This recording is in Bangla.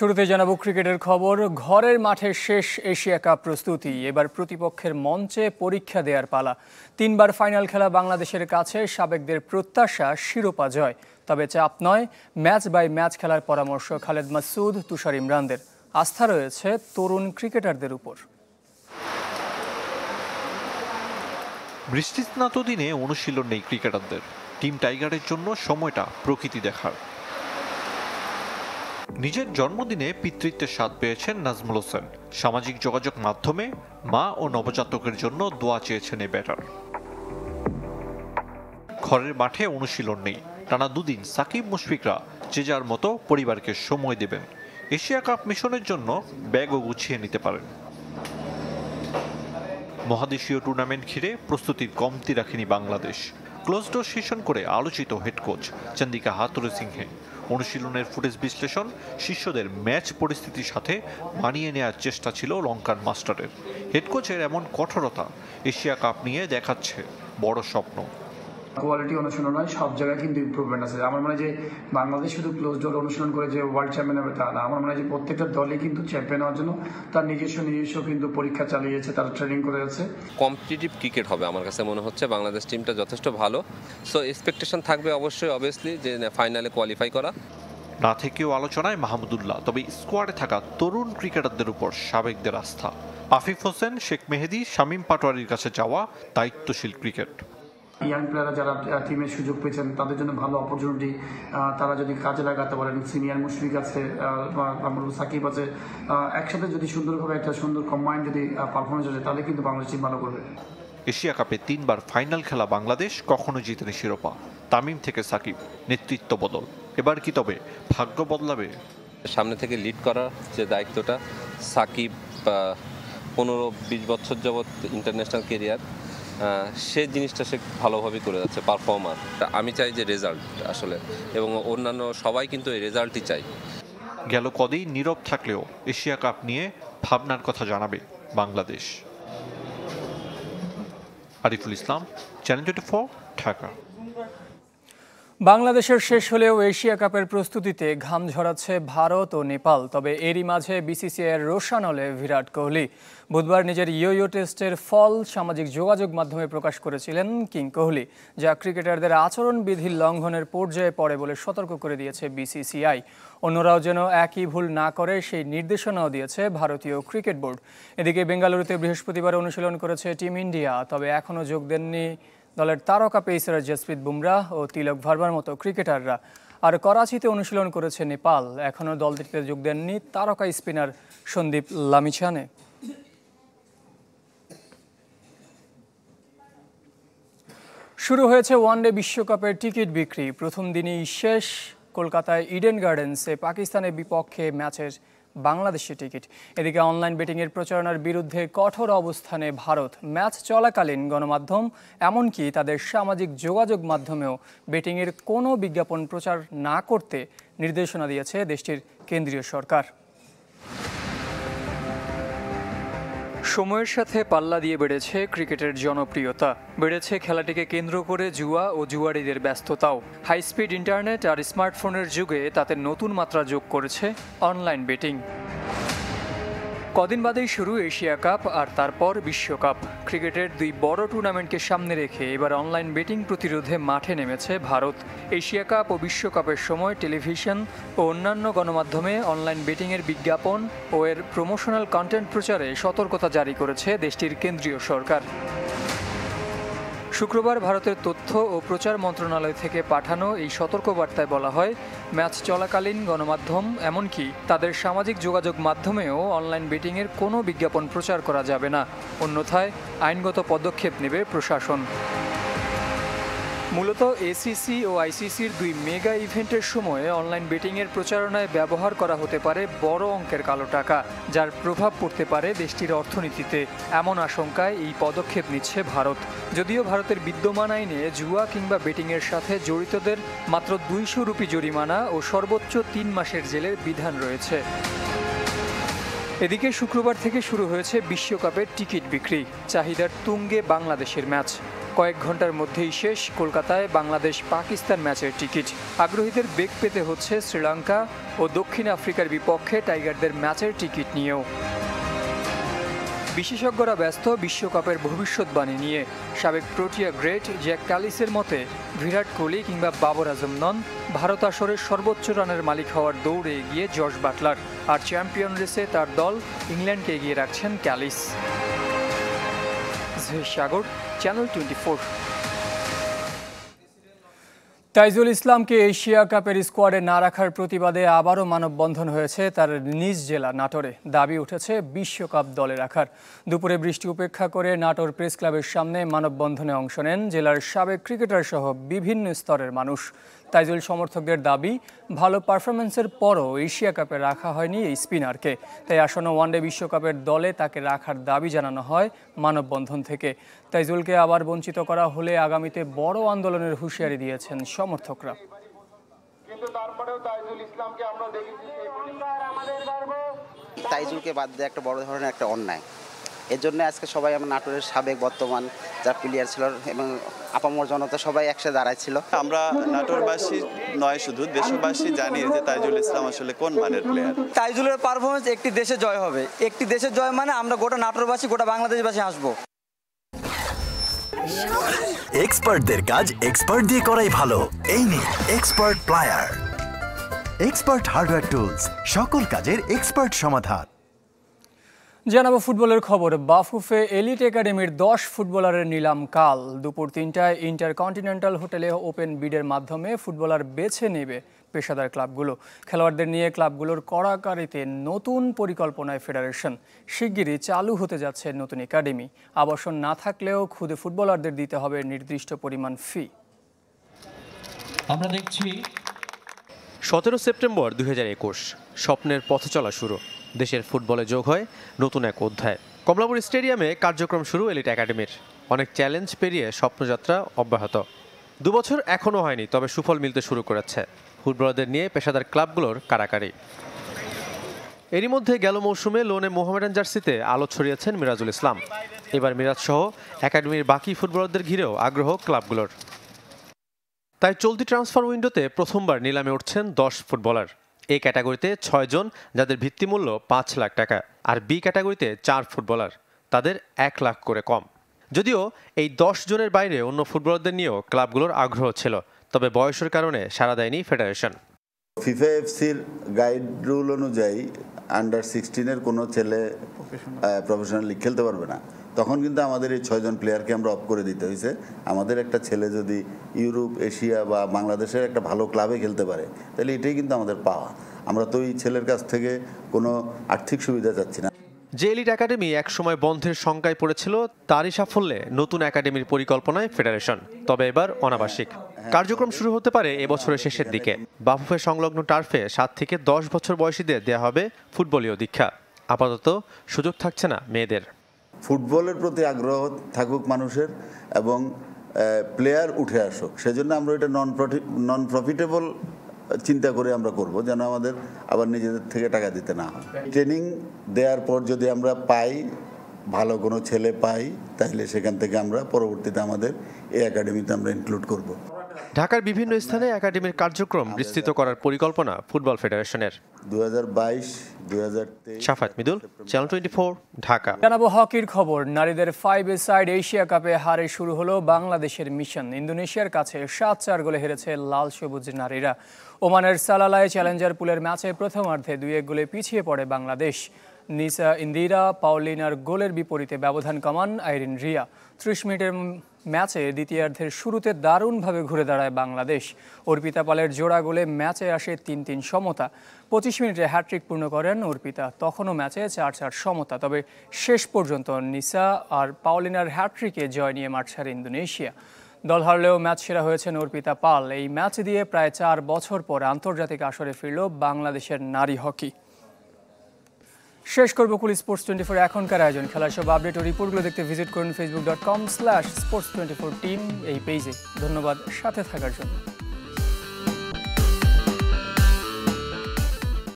শুরুতে জানাব ক্রিকেটের খবর। ঘরের মাঠে শেষ এশিয়া কাপ প্রস্তুতি। এবার প্রতিপক্ষের মঞ্চে পরীক্ষা দেওয়ার পালা। তিনবার ফাইনাল খেলা বাংলাদেশের কাছে, সাবেকদের প্রত্যাশা শিরোপা জয়। তবে চাপ নয়, ম্যাচ বাই ম্যাচ খেলার পরামর্শ খালেদ মাসুদ, তুষার ইমরানদের। আস্থা রয়েছে তরুণ ক্রিকেটারদের উপর। বৃষ্টিস্নাত দিনে অনুশীলন নেই ক্রিকেটারদের। টিম টাইগারের জন্য সময়টা প্রকৃতি দেখার। নিজের জন্মদিনে পিতৃত্বের স্বাদ পেয়েছেন নাজমুল হোসেন। সামাজিক যোগাযোগ মাধ্যমে মা ও নবজাতকের জন্য দোয়া চেয়েছেন এই ব্যাটার। ঘরের মাঠে অনুশীলন নেই। টানা দুদিন সাকিব মুশফিকরা যে যার মতো পরিবারকে সময় দেবেন। এশিয়া কাপ মিশনের জন্য ব্যাগও গুছিয়ে নিতে পারেন। মহাদেশীয় টুর্নামেন্ট ঘিরে প্রস্তুতির কমতি রাখেনি বাংলাদেশ। ক্লোজ ডোর সেশন করে আলোচিত হেড কোচ চন্দিকা হাতুরে সিংহে। অনুশীলনের ফুটেজ বিশ্লেষণ, শিষ্যদের ম্যাচ পরিস্থিতির সাথে মানিয়ে নেওয়ার চেষ্টা ছিল লঙ্কান মাস্টারের। হেড কোচের এমন কঠোরতা এশিয়া কাপ নিয়ে দেখাচ্ছে বড় স্বপ্ন। কোয়ালিটি অনুশীলন হয় সব জায়গায় কিন্তু ইম্প্রুভমেন্ট আছে। আমার মনে হয় যে বাংলাদেশ শুধু ক্লোজ ডোর অনুশীলন করে যে ওয়ার্ল্ড চ্যাম্পিয়ন হবে তা না আমার মনে হয় যে প্রত্যেকটা দলই কিন্তু চ্যাম্পিয়ন হওয়ার জন্য তার নিজস্ব নিজস্ব কিন্তু পরীক্ষা চালিয়েছে তারা ট্রেনিং করে যাচ্ছে। কম্পিটিটিভ ক্রিকেট হবে আমার কাছে মনে হচ্ছে বাংলাদেশ টিমটা যথেষ্ট ভালো। সো এক্সপেকটেশন থাকবে অবশ্যই অবভিয়াসলি যে ফাইনালে কোয়ালিফাই করা। না থেকেও আলোচনায় মাহমুদুল্লাহ তবে স্কোয়াডে থাকা তরুণ ক্রিকেটারদের উপর সাবেকদের আস্থা। আফিফ হোসেন শেখ মেহেদি শামীম পাটোয়ারির কাছে যাওয়া দায়িত্বশীল ক্রিকেট ইয়াং প্লেয়াররা যারা টিমের সুযোগ পেয়েছেন তাদের জন্য ভালো অপরচুনিটি তারা যদি কাজে লাগাতে পারেন সিনিয়র মুশফিক আছে আমার সাকিব আছে একসাথে যদি সুন্দরভাবে একটা সুন্দর কম্বাইন যদি পারফরমেন্স আছে তাহলে কিন্তু বাংলাদেশ টিম ভালো করবে। এশিয়া কাপে তিনবার ফাইনাল খেলা বাংলাদেশ কখনো জিতেনি শিরোপা। তামিম থেকে সাকিব নেতৃত্ব বদল। এবার কি তবে? ভাগ্য বদলাবে? সামনে থেকে লিড করার যে দায়িত্বটা সাকিব পনেরো বিশ বছর যাবৎ ইন্টারন্যাশনাল কেরিয়ার সে জিনিসটা সে ভালোভাবে করে যাচ্ছে পারফর্মার আমি চাই যে রেজাল্ট আসলে, এবং অন্যান্য সবাই কিন্তু এই রেজাল্টই চাই গেল কদেই নীরব থাকলেও এশিয়া কাপ নিয়ে ভাবনার কথা জানাবে Bangladesh. Ariful Islam, channel twenty four, Dhaka. বাংলাদেশের শেষ হলেও এশিয়া কাপের প্রস্তুতিতে ঘাম ঝরাচ্ছে ভারত ও নেপাল, তবে এরই মাঝে বিসিসিআইয়ের রোশানলে বিরাট কোহলি। বুধবার নিজের ইয়ো টেস্টের ফল সামাজিক যোগাযোগ মাধ্যমে প্রকাশ করেছিলেন কিং কোহলি, যা ক্রিকেটারদের আচরণবিধির লঙ্ঘনের পর্যায়ে পড়ে বলে সতর্ক করে দিয়েছে বিসিসিআই। অন্যরাও যেন একই ভুল না করে সেই নির্দেশনাও দিয়েছে ভারতীয় ক্রিকেট বোর্ড। এদিকে বেঙ্গালুরুতে বৃহস্পতিবার অনুশীলন করেছে টিম ইন্ডিয়া, তবে এখনও যোগ দেননি দলের তারকা পেসার জসপ্রীত বুমরাহ ও তিলক ভার্মার মতো ক্রিকেটাররা আর করাচিতে অনুশীলন করেছে নেপাল। এখনও দলটিতে যোগ দেননি তারকা স্পিনার সন্দীপ লামিছানে। শুরু হয়েছে ওয়ানডে বিশ্বকাপের টিকিট বিক্রি। প্রথম দিনই শেষ। কলকাতায় ইডেন গার্ডেন্সে পাকিস্তানের বিপক্ষে ম্যাচের বাংলাদেশের টিকিট। এদিকে অনলাইন বেটিংয়ের প্রচারণার বিরুদ্ধে কঠোর অবস্থানে ভারত ম্যাচ চলাকালীন গণমাধ্যম, এমনকি তাদের সামাজিক যোগাযোগ মাধ্যমেও বেটিংয়ের কোনো বিজ্ঞাপন প্রচার না করতে নির্দেশনা দিয়েছে দেশটির কেন্দ্রীয় সরকার। সময়ের সাথে পাল্লা দিয়ে বেড়েছে ক্রিকেটের জনপ্রিয়তা। বেড়েছে খেলাটিকে কেন্দ্র করে জুয়া ও জুয়ারিদের ব্যস্ততাও। হাই স্পিড ইন্টারনেট আর স্মার্টফোনের যুগে তাতে নতুন মাত্রা যোগ করেছে অনলাইন বেটিং। কদিন বাদেই শুরু এশিয়া কাপ আর তারপর বিশ্বকাপ। ক্রিকেটের দুই বড় টুর্নামেন্টকে সামনে রেখে এবার অনলাইন বেটিং প্রতিরোধে মাঠে নেমেছে ভারত। এশিয়া কাপ ও বিশ্বকাপের সময় টেলিভিশন ও অন্যান্য গণমাধ্যমে অনলাইন বেটিংয়ের বিজ্ঞাপন ও এর প্রমোশনাল কন্টেন্ট প্রচারে সতর্কতা জারি করেছে দেশটির কেন্দ্রীয় সরকার। শুক্রবার ভারতের তথ্য ও প্রচার মন্ত্রণালয় থেকে পাঠানো এই সতর্কবার্তায় বলা হয়, ম্যাচ চলাকালীন গণমাধ্যম, এমনকি তাদের সামাজিক যোগাযোগ মাধ্যমেও অনলাইন বেটিংয়ের কোনো বিজ্ঞাপন প্রচার করা যাবে না। অন্যথায় আইনগত পদক্ষেপ নেবে প্রশাসন। মূলত এসিসি ও আইসিসির দুই মেগা ইভেন্টের সময়ে অনলাইন বেটিংয়ের প্রচারণায় ব্যবহার করা হতে পারে বড় অঙ্কের কালো টাকা, যার প্রভাব পড়তে পারে দেশটির অর্থনীতিতে। এমন আশঙ্কায় এই পদক্ষেপ নিচ্ছে ভারত। যদিও ভারতের বিদ্যমান আইনে জুয়া কিংবা বেটিংয়ের সাথে জড়িতদের মাত্র দুইশো রুপি জরিমানা ও সর্বোচ্চ তিন মাসের জেলের বিধান রয়েছে। এদিকে শুক্রবার থেকে শুরু হয়েছে বিশ্বকাপের টিকিট বিক্রি। চাহিদার তুঙ্গে বাংলাদেশের ম্যাচ। কয়েক ঘণ্টার মধ্যেই শেষ কলকাতায় বাংলাদেশ পাকিস্তান ম্যাচের টিকিট। আগ্রহীদের বেগ পেতে হচ্ছে শ্রীলঙ্কা ও দক্ষিণ আফ্রিকার বিপক্ষে টাইগারদের ম্যাচের টিকিট নিয়েও। বিশেষজ্ঞরা ব্যস্ত বিশ্বকাপের ভবিষ্যৎবাণী নিয়ে। সাবেক প্রোটিয়া গ্রেট জ্যাক ক্যালিসের মতে বিরাট কোহলি কিংবা বাবর আজম নন, ভারত আসরের সর্বোচ্চ রানের মালিক হওয়ার দৌড়ে এগিয়ে জর্জ বাটলার, আর চ্যাম্পিয়ন রেসে তার দল ইংল্যান্ডকে এগিয়ে রাখছেন Kallis. Sagar, channel twenty Taijul ইসলামকে এশিয়া কাপের স্কোয়াডে না রাখার প্রতিবাদে আবারও মানববন্ধন হয়েছে তার নিজ জেলা নাটোরে। দাবি উঠেছে বিশ্বকাপ দলে রাখার। দুপুরে বৃষ্টি উপেক্ষা করে নাটোর প্রেস ক্লাবের সামনে মানববন্ধনে অংশ নেন জেলার সাবেক ক্রিকেটার সহ বিভিন্ন স্তরের মানুষ। তাইজুল সমর্থকদের দাবি ভালো পারফরমেন্সের পরও এশিয়া কাপে রাখা হয়নি এই স্পিনারকে। তাই আসন্ন ওয়ানডে বিশ্বকাপের দলে তাকে রাখার দাবি জানানো হয় মানববন্ধন থেকে। তাইজুলকে আবার বঞ্চিত করা হলে আগামীতে বড় আন্দোলনের হুঁশিয়ারি দিয়েছেন সমর্থকরা। কিন্তু তারপরেও তাইজুল ইসলামকে আমরা দেখেছি সেই পরিবার আমাদের গর্ব তাইজুলকে বাদ দেওয়া একটা বড় ধরনের একটা অন্যায়। এর জন্য আজকে সবাই আমার নাটোরের সাবেক বর্তমান যা প্লেয়ার ছিল এবং আপামর জনতা সবাই একসাথে দাঁড়াইছিল আমরা নাটোরবাসী নয় শুধু দেশবাসী জানি যে তাইজুল ইসলাম আসলে কোন মানের প্লেয়ার তাইজুলের পারফরমেন্স একটি দেশে জয় হবে। একটি দেশের জয় মানে আমরা গোটা নাটোরবাসী গোটা বাংলাদেশবাসী আসব এক্সপার্টদের কাজ এক্সপার্ট দিয়ে করাই ভালো। এই নিয়ে expert plier expert hardware tools সকল কাজের এক্সপার্ট সমাধান। জানাব ফুটবলের খবর। বাফুফে এলিট একাডেমির দশ ফুটবলারের নিলাম কাল। দুপুর তিনটায় ইন্টারকন্টিনেন্টাল হোটেলে ওপেন বিডের মাধ্যমে ফুটবলার বেছে নেবে পেশাদার ক্লাবগুলো। খেলোয়াড়দের নিয়ে ক্লাবগুলোর কড়াকারিতে নতুন পরিকল্পনায় ফেডারেশন। শিগগিরই চালু হতে যাচ্ছে নতুন একাডেমি। আবাসন না থাকলেও খুদে ফুটবলারদের দিতে হবে নির্দিষ্ট পরিমাণ ফি। আমরা দেখছি সতেরো সেপ্টেম্বর দুই হাজার একুশ। স্বপ্নের পথ চলা শুরু। দেশের ফুটবলে যোগ হয় নতুন এক অধ্যায়। কমলাপুর স্টেডিয়ামে কার্যক্রম শুরু এলিট একাডেমির। অনেক চ্যালেঞ্জ পেরিয়ে স্বপ্নযাত্রা অব্যাহত। দুবছর এখনও হয়নি, তবে সুফল মিলতে শুরু করেছে। ফুটবলারদের নিয়ে পেশাদার ক্লাবগুলোর কারাকারি। এরই মধ্যে গেল মৌসুমে লোনে মোহামেডান জার্সিতে আলো ছড়িয়েছেন মিরাজুল ইসলাম। এবার মিরাজ সহ একাডেমির বাকি ফুটবলারদের ঘিরেও আগ্রহ ক্লাবগুলোর। তাই চলতি ট্রান্সফার উইন্ডোতে প্রথমবার নিলামে উঠছেন দশ ফুটবলার। এ ক্যাটাগরিতে ছয়জন যাদের ভিত্তিমূল্য পাঁচ লাখ টাকা আর বি ক্যাটাগরিতে চার ফুটবলার তাদের এক লাখ করে কম। যদিও এই দশ জনের বাইরে অন্য ফুটবলারদের নিয়েও ক্লাবগুলোর আগ্রহ ছিল তবে বয়সের কারণে সাড়া দেয়নি ফেডারেশন। ফিফা এফসির গাইড রুল অনুযায়ী আন্ডার সিক্সটিনের কোনো ছেলে প্রফেশনাল লিগ খেলতে পারবে না। তখন কিন্তু আমাদের এই ছয়জন প্লেয়ারকে আমরা অফ করে দিতে হয়েছে। আমাদের একটা ছেলে যদি ইউরোপ এশিয়া বা বাংলাদেশের একটা ভালো ক্লাবে খেলতে পারে তাহলে এটাই কিন্তু আমাদের পাওয়া। আমরা তো এই ছেলের কাছ থেকে কোনো আর্থিক সুবিধা চাচ্ছি না। যে এলিট একাডেমি একসময় বন্ধের শঙ্কায় পড়েছিল তারই সাফল্যে নতুন একাডেমির পরিকল্পনায় ফেডারেশন তবে এবার অনাবাসিক। কার্যক্রম শুরু হতে পারে এবছরের শেষের দিকে। বাফুফে সংলগ্ন টার্ফে সাত থেকে দশ বছর বয়সীদের দেওয়া হবে ফুটবলীয় দীক্ষা। আপাতত সুযোগ থাকছে না মেয়েদের। ফুটবলের প্রতি আগ্রহ থাকুক মানুষের এবং প্লেয়ার উঠে আসুক। সেজন্য আমরা এটা নন নন প্রফিটেবল চিন্তা করে আমরা করব যেন আমাদের আবার নিজেদের থেকে টাকা দিতে না হয়। ট্রেনিং দেওয়ার পর যদি আমরা পাই ভালো কোনো ছেলে পাই তাহলে সেখান থেকে আমরা পরবর্তীতে আমাদের এই একাডেমিতে আমরা ইনক্লুড করব। ঢাকার বিভিন্ন স্থানে একাডেমির কার্যক্রম বিস্তৃত করার পরিকল্পনা ফুটবল ফেডারেশনের। সাফাত মিদুল চ্যানেল টোয়েন্টি ঢাকা। জানাব হকির খবর। নারীদের ফাইভ এ সাইড এশিয়া কাপে হারে শুরু হলো বাংলাদেশের মিশন ইন্দোনেশিয়ার কাছে সাত চার গোলে হেরেছে লাল সবুজ নারীরা। ওমানের সালালায় চ্যালেঞ্জার পুলের ম্যাচে প্রথমার্ধে দুই এক গোলে পিছিয়ে পড়ে বাংলাদেশ। নিসা ইন্দিরা পাওলিনার গোলের বিপরীতে ব্যবধান কমান আইরিন রিয়া। ত্রিশ মিনিটের ম্যাচে দ্বিতীয়ার্ধের শুরুতে দারুণভাবে ঘুরে দাঁড়ায় বাংলাদেশ। অর্পিতা পালের জোড়া গোলে ম্যাচে আসে তিন তিন সমতা। পঁচিশ মিনিটে হ্যাট্রিক পূর্ণ করেন অর্পিতা। তখনও ম্যাচে চার চার সমতা। তবে শেষ পর্যন্ত নিসা আর পাওলিনার হ্যাট্রিকে জয় নিয়ে মাঠ ছাড়ে ইন্দোনেশিয়া। দল হারলেও ম্যাচ সেরা হয়েছেন অর্পিতা পাল। এই ম্যাচ দিয়ে প্রায় চার বছর পর আন্তর্জাতিক আসরে ফিরল বাংলাদেশের নারী হকি। শেষ করব কুল স্পোর্টস টোয়েন্টি ফোর এখনকার আয়োজন। খেলার সব আপডেট ও রিপোর্টগুলো দেখতে ভিজিট করুন Facebook dot com slash sports twenty four team এই পেজে। ধন্যবাদ, সাথে থাকার জন্য।